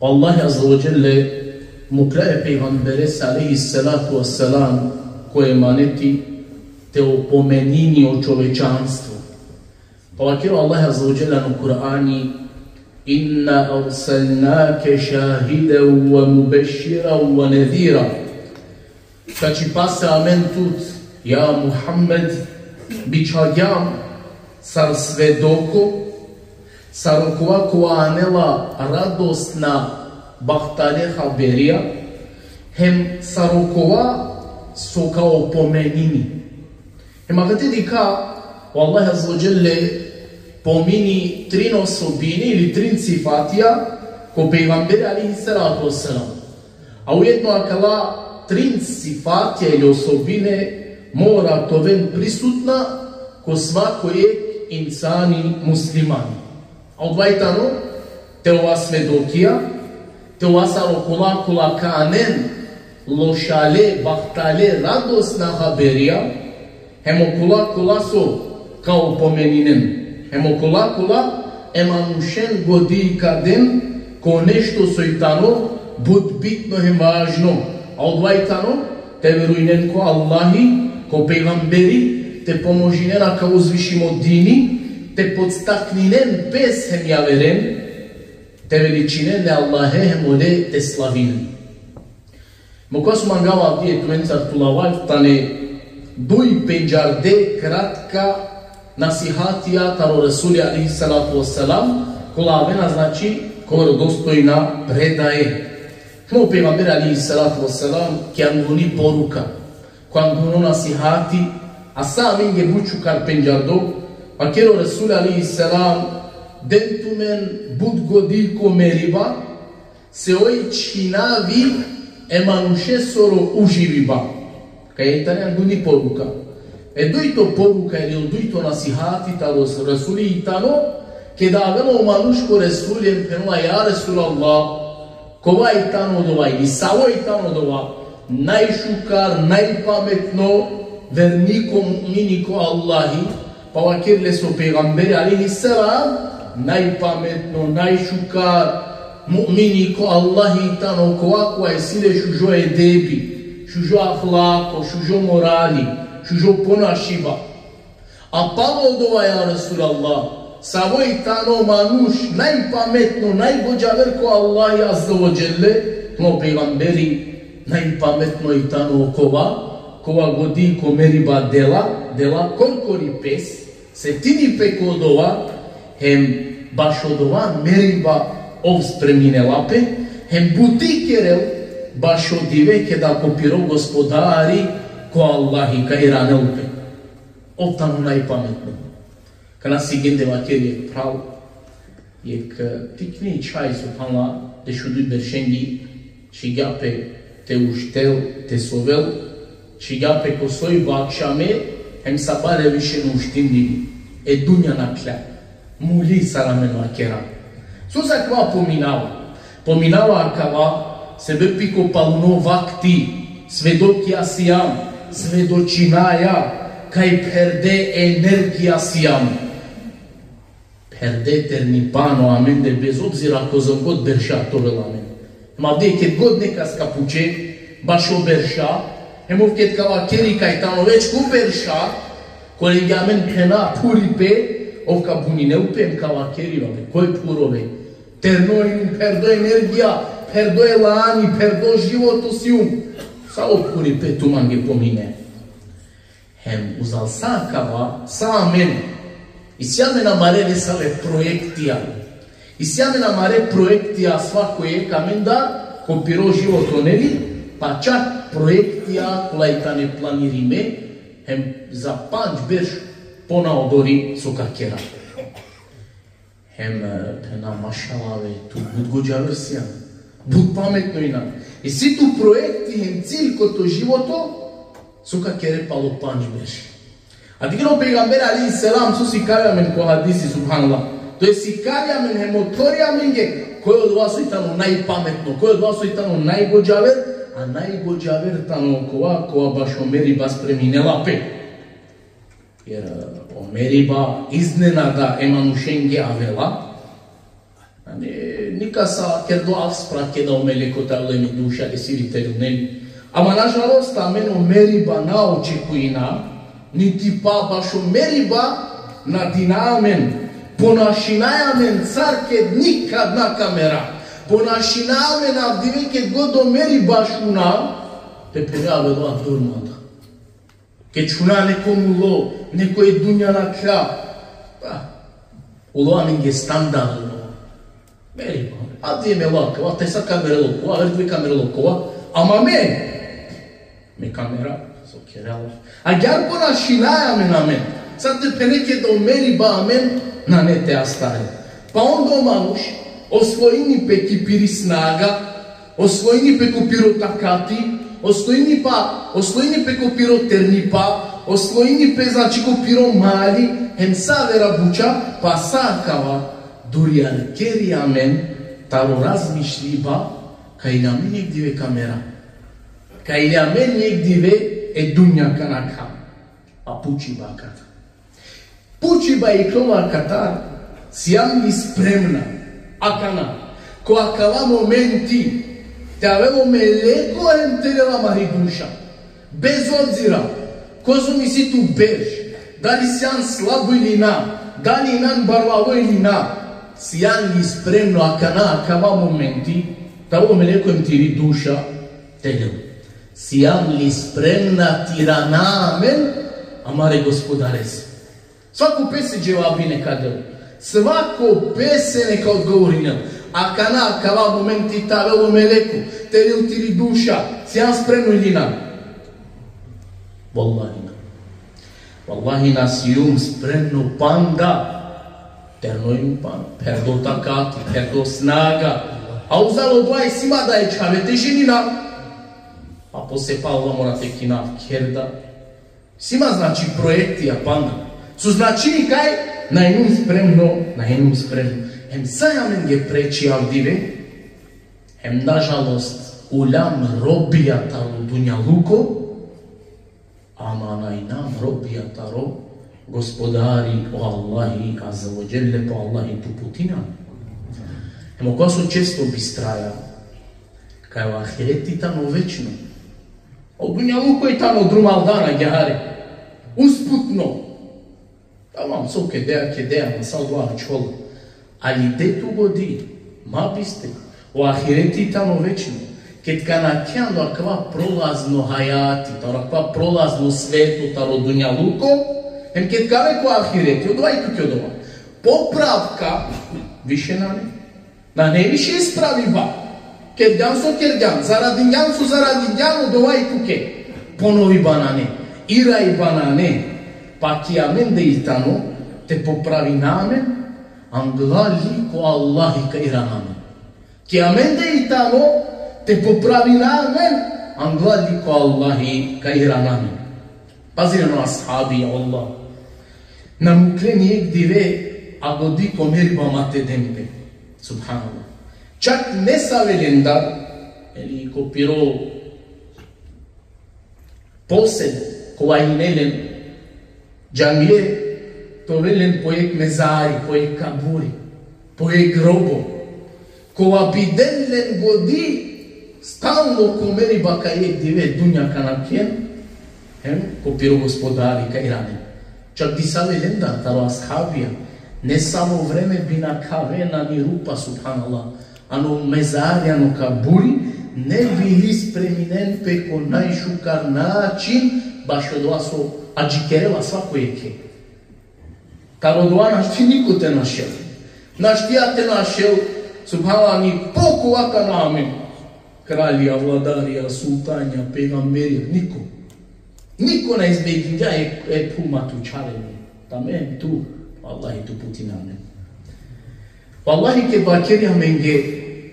Allah Azzavodjele mu kraje pejgambere alaihi salatu wassalam koje maneti te opomenini o čovečanstvu. Pa vakiru Allah Azzavodjele u Kur'ani Inna arsalnake šahide wa mubešira wa nedira. Znači pa pasa amen tut, ja Muhammed, bi jam, sar svedoko, Сарокова која анела радосна бахтале хаберија, хем сарокова со као поменини. Хем агате дика, Аллах Аззаваджеле помини трин особини или трин сифатија ко пейгамбери алейхи салату вассалам. А уедно акала трин сифатија или особине мора товен присутна ко свакој инсани муслимани. Одвајтано, те ова сведокија, те ова сарокула кула канен, лошале, бахтале, радосна хаберија, емо кула кула со као поменинен. емо кула кула еманушен годи каден, ко нешто сојтано, буд битно е важно. А одвајтано, те верујнен ко Аллахи, ко пегамбери, те поможинен ака узвишимо дини, te podstakninen bez hem javeren, te veličine ne Allahe mole te slavin. Mokas mangava diye tuensa tulaval tane duj penjarde kratka nasihatija taro Resuli alihi salatu wassalam, kolavena znači korodostojna predaje. Como pejgamber alihi salatu wassalam che angoni poruka, quando non nasihati, a samim je buču kar penjardo, а сами Акеро Расул Али Исалам, дентумен буд годико мериба се ој чинави емануше соро уживиба. Кај е тарен гуни порука. Е дојто порука или дојто насихати таро Расули и тано ке да авено манушко Расули ем пенуа ја Расул Аллах, кова и тано дова или саво и тано дова најшукар, најпаметно верником минико Аллахи Pawakirle su peygamberi aleyhisselam nai pametno, nai shukar, mu'mini ko Allah hitan okoa kwa esile shujo edebi, shujo ahlako, shujo morali, shujo pona shiba. Apavo dova ya Resulallah, savo hitano manush, nai pametno, nai bojaver ko Allah azza wa jelle, no peygamberi, nai pametno hitano okoa, kova godi ko meriba dela, dela koliko pes, тини пеку од ова, хем баш од ова мериба ов спреминелапе, хем бутикерел баш од ивеќе да копиро господари ко Аллахи ка иранелпе. Оттану најпаметно. Кана си генде макери е прав, ек тикни чај субханла, де шудуј бершенги, шигапе те уштел, те совел, шигапе косој вакшаме, emsabare wishenu ushindini edunya na kla mulisa la meno akera suza kwa pominawa pominawa akava sebe piko pauno vakti svedokja siam svedočinaja kaj perde energia siam. Perde ternipano amen de bez obzira ko zangod berša tole lamen ma de ket god neka skapuče baš hemovketkawa kerikaitan ovech kupersha kolegiamen pena puripe ovka bunine upem kawa keriobe koi purobe ternoin perdo energia perdo elani perdo životosium sau puripe tu mange pomine hem uzal sakava samen Isiamena marele sale projektija. Isiamena mare projektija svako je kamen da kopiro život oneli, pa čak проектија која не планириме, хем за панч беш понаодори со какера. Хем пена машалаве, ту буд го джаверсија, буд паметно и нам. И ситу проекти хем цил кото живото, со какере пало панч беш. А дигно пегамбер али селам со си кајамен ко хадиси субханла. Тој си кајамен хем оториамен ге, кој од вас ојтано најпаметно, кој од вас ојтано најгоджавер, a најгоџавертано кова, кова баш Омериба спреминела пе. Јер Омериба изненада Еманушенге авела, Neka sa chiar doar sprake da umele kotale ми душа и siri teruneli. Ама nažalost, амено мериба на очекуина, нити па башо мериба на динамен, понашинајамен царке никад на камера, Πονασινάουν εναντίον και εγώ το μέρη μπασουνά, πεπενάβε εδώ αυτόρματα. Και τσουνά νεκό μουλό, νεκό εντούνια να κλά. Olo anenge standardno. Merimo, a di me lako, a te sad kamere loko, a dve kamere loko, ama me, me kamera, so kerelo. A gel buna şilaya men amen. Sad te pereke do meri ba amen, na ne te astare. Pa onda o manuş, osvoinipet kipiri snaga, osvoinipet kupirotakati, osvoinipa, osvoinipe kupiroternipa, osvoinipe znači kupiromali, en sa vera buča, pa sakava, durijan kerijamen, taro razmišljiba, kaj na meni gdje kamera, kaj na meni e dunjaka na a pa puči bakata. Puči ba i kloma katar, spremna, a Cana. con a Canà momenti te avevo meleco e la Maridușa. Bez obzira, cozumi si tu bej, da li sean slabu lina, da li nan barua lina, sean spremno a cana a cava momenti, te avevo meleco e întâlnirea dușa, te leu. Sean li spremna tirana amen, amare gospodarez. Svaku pesi djeva bine kadeu. Свако песе нека одговори нам. А кана, кава моменти тавело мелеку, терил тири душа, сеан спремно или нам? Валлахи нам. Валлахи нас јум спремно панда, терно јум пан, пердо такат, пердо снага, а узало е сима да е чавете жени нам. А после Павла мора текина керда. Сима значи проектија панда. Со значи кај на едно спремно, на едно спремно. Ем сајамен ги пречи авдиве, ем нажалост улам робијата у дуњалуко, ама најнам робијата роб господари о Allahi Azza wa по po Allahi tu. Емо кога со често бистраја, кај во ахирeti тано вечно. Огуња луко и тамо друмал дана гјари. Успутно. Тамам со ке деа ке деа на сал дуа чоло. Али дету годи, ма бисте, о ахирети тамо вечно. Кет кана кјан до аква пролазно хајати, тара аква пролазно свету, таро дуњалуко, Ем ке каве ко ахирети, од и тук од. Поправка, више на не. На не више исправи ба. Кердјан со кердјан, заради њан со заради њан од ова и туке. Понови банане. Ирај банане. partiyamen değiltanu te popravi namen Amdulali ko Allahi ka irahamen. Kiamen değiltanu te popravi namen Amdulali ko Allahi ka irahamen. Pazirano ashabi Allah. Nam klenijek dive a godiko merbamate dembe. Subhanallah. Čak nesavelendar, ili kopirao posed, kovainelen, а го дико мериба мате демпе. Субханаллах. Чак не са велендар, джамие, то велен поек мезари, поек кабури, поек гробо, кога биделен годи, стално комери е диве дуња канакен, копиро господари кај ранен. Чак дисале ленда, таро асхабија, не само време би на кавена ни рупа, субханаллах, ано мезарјано кабури, не били спреминен пеко најшукар начин, баш од со adquirela svakojike. Tarodwana štiniku te našel. Naštija te našel, subhanallah, ni poku vaka namin. Kralja, vladarja, sultanja, pegamberja, niko. Niko ne izbegnja je, je puma tu čareni. Tamen tu, Allah tu puti namin. Wallahi ke bakirja menge,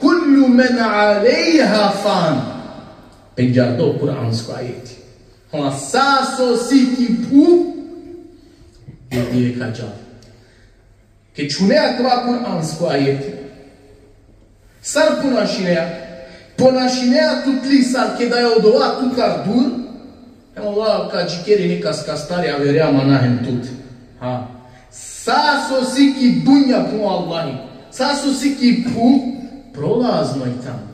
kullu men alejha fan. Penjardo kuransko ajeti. Ајети. Ама сасо пу, и диве каджар. Ке чунеа ква Куранско ајети. Сар понашинеа, понашинеа тутли сар ке да ја одова тукар дур, Емо ова каџикери нека скастари а вереама нахем тут. Ха. Са со сики дуња по Аллахи. Са со сики пут пролазно и таму.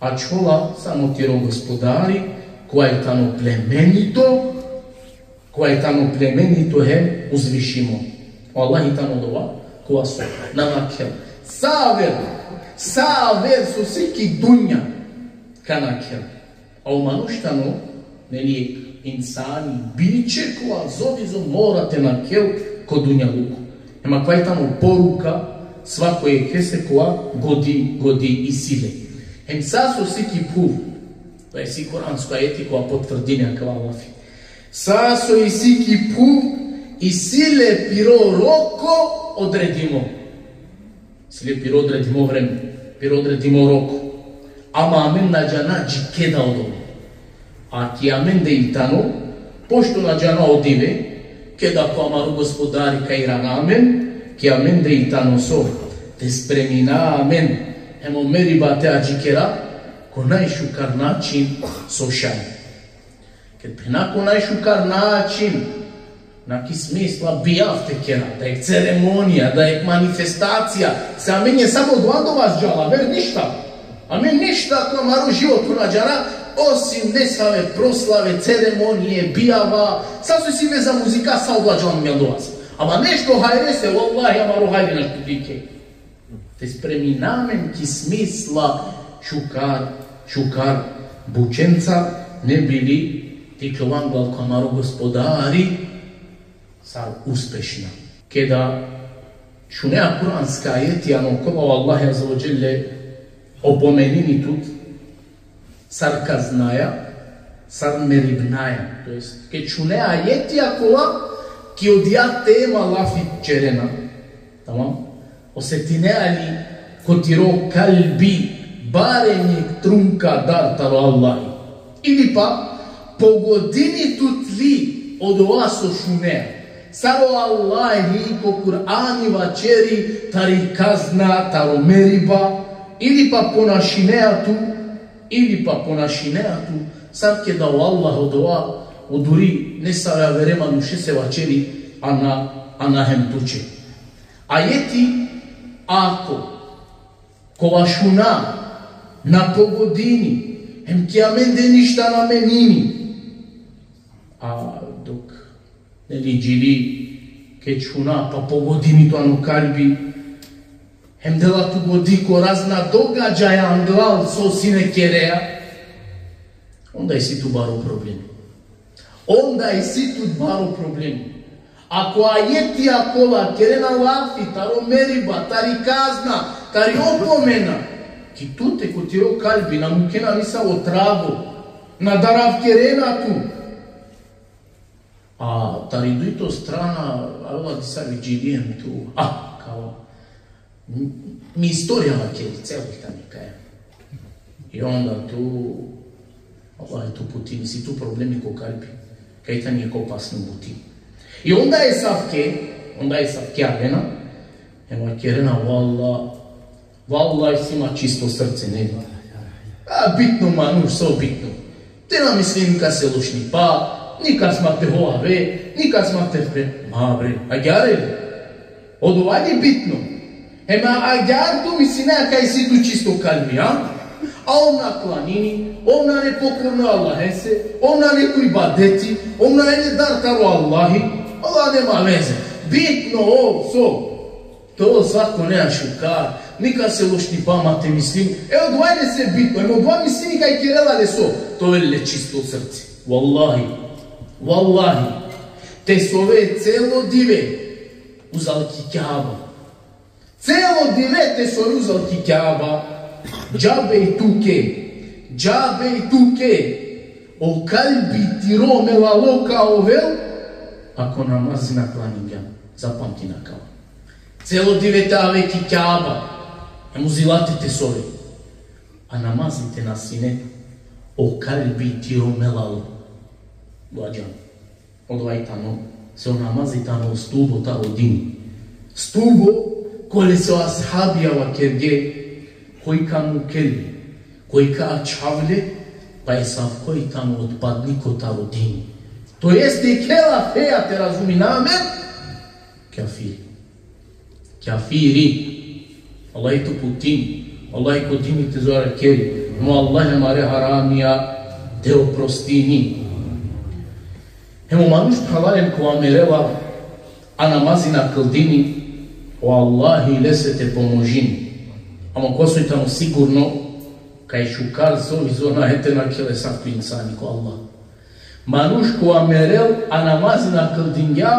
А чола само тиро господари, која е тано племенито, која е тано племенито е узвишимо. Аллах и тано дова, која со на. Савер, савер со сики дуња, канакел. А омануштано, нели, инсани, биче која зовизо морате на кел ко дуња луку. Ема која е тамо порука, свако е кесе која годи, годи и силе. Ем са со Păi, to je siguran s etiku, a potvrdenja, ki vam ofi. Sa so isi kipu, isile piro roko odredimo. Sile piro odredimo vreme, piro odredimo roko. Ama amin na džana džikeda odomu. A ki amin de itanu, pošto na džana odive, keda cu amaru gospodari ca iran amen, ki amin de itanu so. Despre mina amen. Hemo meri a džikera, Cunoaște și carnacin social. Kad prenakonajš u kar način, na ki smisla bijav tekena, da je ceremonija, da je manifestacija, se a meni je samo dva do vas džala, ver ništa. A meni ništa ako maru životu na džara, osim nesave proslave, ceremonije, bijava, sasvim si me za muzika sa odlađala mi do vas. Ama nešto hajre se, vallahi, amaru hajde na študike. Te spremi namen ki smisla šukar шукар, бученца не били ти клован господари са успешна. Кеда шунеа куранска ајети, ано нокова Аллах ја за опоменини тут, сар сармерибнаја. Тоест, ке чуне ајетија кола, ки одја тема лафи черена. Тамам? Осетине али котиро калби, барење трунка дартаро Аллах. Или па, по години тутли од ова со шунеа. Саро Аллахи по Кур'ани вачери тари казна, таро мериба, или па понашинеату, или па по нашинеату, сад ке да Аллах од ова, одури не савја верема нуше се вачери, а на, а на хемтуче. Ајети, ако, кова шуна, на погодини, ем ќе аменде ништа на менини, а док, нели джили, ке чуна, па погодини тоа но калби, годи ко разна догаѓаја англал со сине кереа, онда и си ту баро проблем. Онда и си ту баро проблем. Ако ајетија кола керена лафи, таро мериба, тари казна, тари опомена, ки туте ко тиро калби, на мукена ниса о na на дарав керена ту. А тари дуито страна, ала ди са ви ту, а, mi istorijama će celih tanika. I onda tu, Allah je tu putin, si tu problemi ko kalbi. Kaj tam je pasno buti. I onda je savke, onda je savke arena, ema kerena, valla, Wallahi ima čisto srce, ne A bitno manuš, so bitno. Tela mislim kad se lušni pa, nikad smakte hova ve, nikad smakte pre, ma bre, a gjare Od je bitno. Ema a gjar tu misli ne, kaj si tu čisto kalmi, a? A on na klanini, on na nepokorno Allahese, on na nekoj badeti, on na ne dar karo Allahi, Allah nema veze. Bitno o, so. To svako nema šukar, ника се лошни памате мислим, е од ова не се битно, ема од мисли мислими кај Кирела не со, тоа е ле чисто срце. Валлахи, валлахи, те сове цело диве, узалки кјаба, Цело диве дивете сојузот ки кјаба, джабе и туке, джабе и туке, о калби ти ромела лока овел, ако намази на кланиња, запамти на кава. Цело диве таве ки кјаба, музилатите сови, а намазите на сине, о калби ти омелало. лока. одвај тано, се о намази тано стубо та один, Стубо коле се асхабијава керге, кој каму келби, кој ка ачавле, па е сав кој таму отпадни кота родини. То есте кела феја те разуминаме, кафири. Кафири. Allah तो Putin, Allah i kod njih te zora kjeri. No Allah je mare haramija te oprostini. Hemo manuš halalen ko amereva a namazi na kaldini o Allah i lese te pomožini. Amo ko su i tamo sigurno kaj šukar so i zona hete na kjele sakvi insani ko Allah. Manuš ko amerel a namazi na kaldinja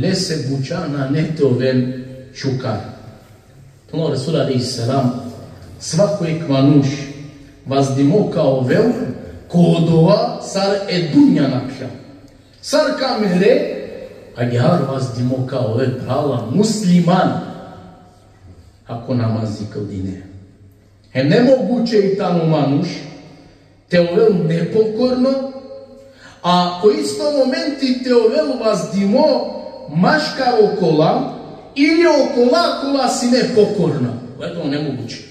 lese bučana nete oven šukar. Шукар. Ресул Али Исалам, селам, свакој мануш ваздимо као вел, кодова сар е дуња на кја. Сар камере, а јар ваздимо као вел прала муслиман, ако намази кълдине. Е немогуче и тану мануш, те овел непокорно, а по исто моменти те овел ваздимо машка околам или оковакова си непокорна, което е немогуче.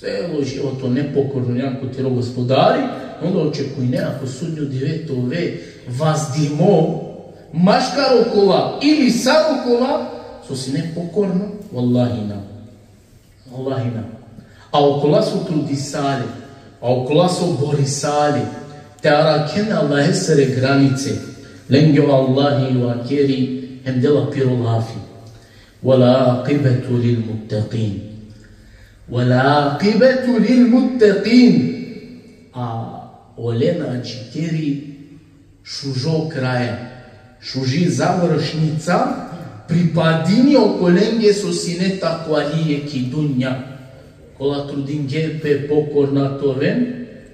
Цело живото непокорно някој ти господари, онда очекуј не, ако судњо девето ве ваздимо, машкар окола или сар окола, со си непокорно, валлахина. Валлахина. А окола со трудисали, а окола со борисали, те аракен Аллахе сре границе, ленге Аллахи и вакери, ем дела пиролафи. والعاقبة للمتقين والعاقبة للمتقين a olena četiri šužo kraja, šuži završnica, pripadini okolenge su sineta kvalije kidunja, kola trudinge pe pokorna toven,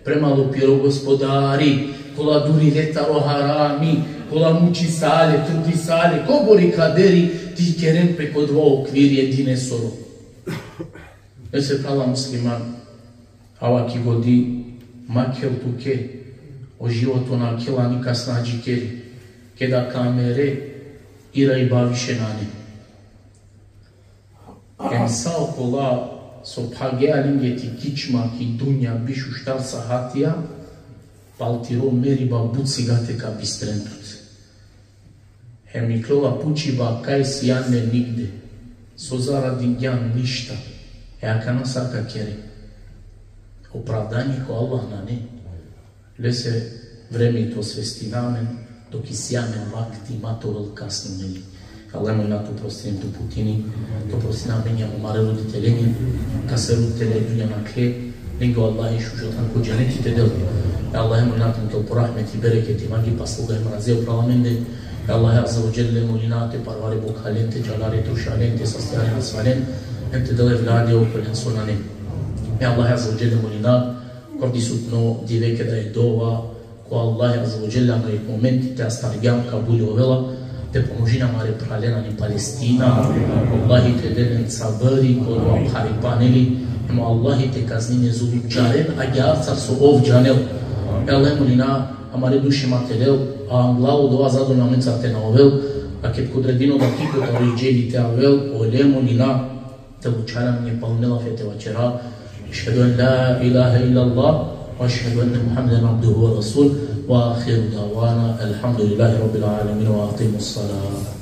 premalo piro gospodari, kola duri letaro harami, kolamucii sale, tâmpii sale, coborii caderii, ticherem pe codroa okvirie din esoro. Este prava musliman, hawa kigodi, makel tuke, o životona kelani kasna džikeri, keda kamere, ira i bavi šenani. Kem sao kola so pagealim yeti kiçma ki dunya bişuştan sahatya, baltiro meriba bucigate ka bistrentut. Е Емиклова пучива кај сијане нигде, со заради ѓан ништа, е акана сака кери. Оправдање ко Аллах на не. Лесе време и свестинамен, док и сијамен вакти маторил касно нели. Аллах мој нато простиен ту путини, то простина менја му маре родителени, ка се родителе дуња на кле, него Аллах и шужотан ко джанетите дел. Аллах мој нато тол порахмети берекети маги паслуга им разео da Allah Azza wa Jalla mulinate parvare bukhalente, jalare truşalente, sastiyane hasvalen, hem te dalev lade okolen sonane. Ya Allah Azza wa Jalla mulinat, kom disutno diveke da je dova, ko Allah Azza wa Jalla na ih momenti te astargam kabul ovela, te pomoži nam are pralenani Palestina, ko Allahi te deden sabri, ko vam haripaneli, ima Allahi te kaznine zubi jaren a gjarcar su ov canel. E Allah mulina, amare duše material, am lau doa zado na mența te novel, a ket kod redino da tiko da ređeni te avel, o lemo nina, te učara mi je palnela fe te vačera, اشهد ان لا اله الا الله واشهد ان محمدا عبده ورسوله واخر دعوانا الحمد لله رب العالمين واقيموا الصلاه